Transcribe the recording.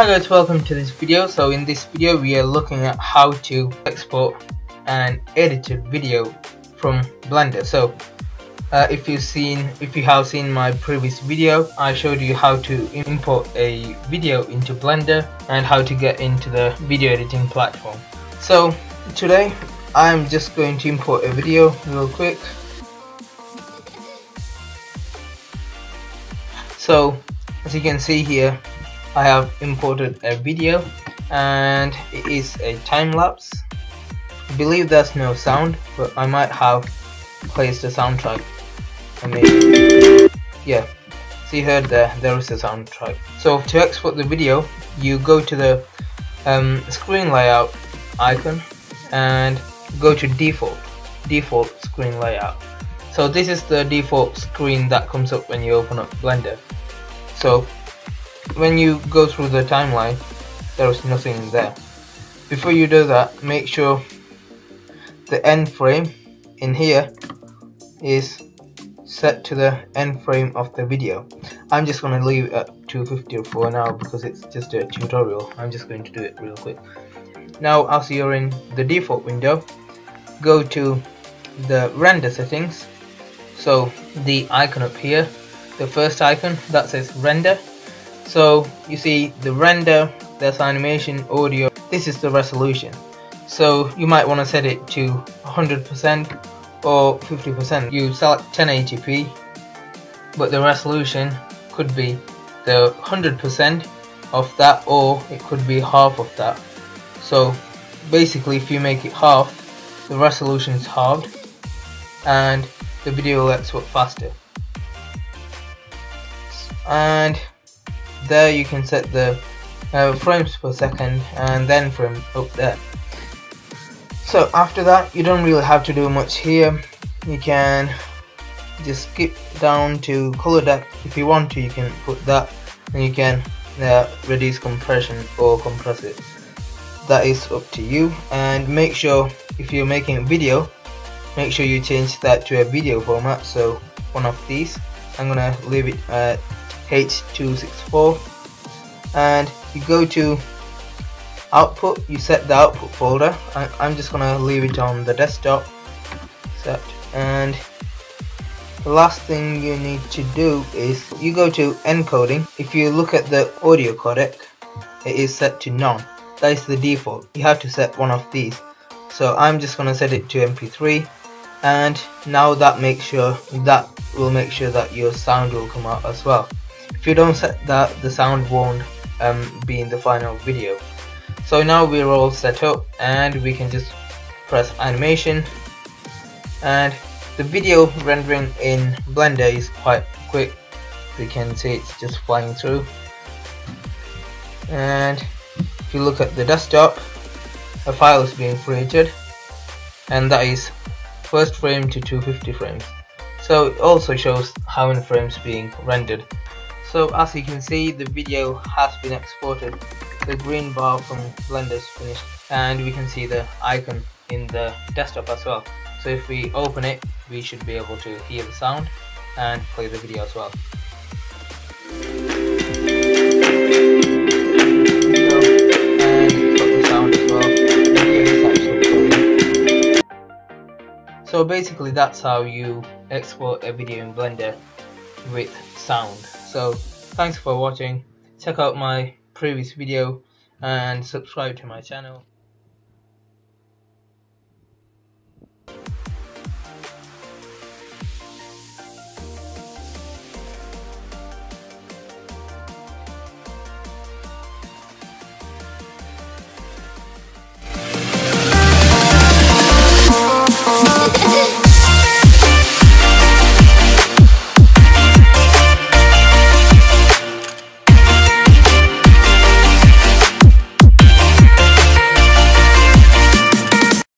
Hi guys, welcome to this video. So in this video we are looking at how to export an edited video from Blender. So uh, if you've seen, if you have seen my previous video, I showed you how to import a video into Blender and how to get into the video editing platform. So today I'm just going to import a video real quick. So as you can see here I have imported a video and it is a time-lapse I believe there's no sound but I might have placed a soundtrack. I mean yeah see you heard there there is a soundtrack. So to export the video you go to the um, screen layout icon and go to default default screen layout. So this is the default screen that comes up when you open up blender. So when you go through the timeline there is nothing in there. Before you do that make sure the end frame in here is set to the end frame of the video. I'm just gonna leave it at 250 for now because it's just a tutorial. I'm just going to do it real quick. Now as you're in the default window. Go to the render settings. So the icon up here the first icon that says render so you see the render there's animation audio this is the resolution. So you might want to set it to 100% or 50% you select 1080p but the resolution could be the 100% of that or it could be half of that. So basically if you make it half the resolution is halved and the video will export faster. And there you can set the uh, frames per second and then from up there. So after that you don't really have to do much here. You can just skip down to color depth. If you want to you can put that and you can uh, reduce compression or compress it. That is up to you. And make sure if you're making a video make sure you change that to a video format. So one of these. I'm gonna leave it at H264 and you go to output you set the output folder. I, I'm just gonna leave it on the desktop set and the last thing you need to do is you go to encoding. If you look at the audio codec it is set to none. That is the default. You have to set one of these. So I'm just gonna set it to mp3 and now that makes sure that will make sure that your sound will come out as well if you don't set that the sound won't um, be in the final video. So now we're all set up and we can just press animation. And the video rendering in blender is quite quick. You can see it's just flying through. And if you look at the desktop a file is being created and that is first frame to 250 frames. So it also shows how many frames being rendered so as you can see the video has been exported. The green bar from blender is finished and we can see the icon in the desktop as well. So if we open it we should be able to hear the sound and play the video as well. So basically that's how you export a video in Blender with sound. So thanks for watching. Check out my previous video and subscribe to my channel.